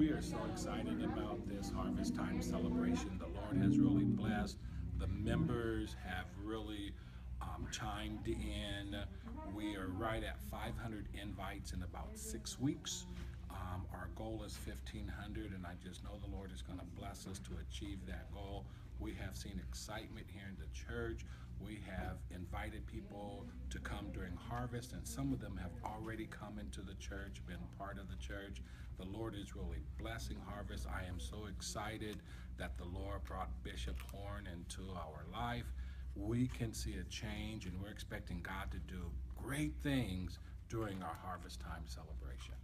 We are so excited about this Harvest Time celebration. The Lord has really blessed. The members have really um, chimed in. We are right at 500 invites in about six weeks. Um, our goal is 1,500, and I just know the Lord is going to bless us to achieve that goal. We have seen excitement here in the church. We have invited people to come during harvest, and some of them have already come into the church, been part of the church. The Lord is really blessing harvest. I am so excited that the Lord brought Bishop Horn into our life. We can see a change, and we're expecting God to do great things during our harvest time celebration.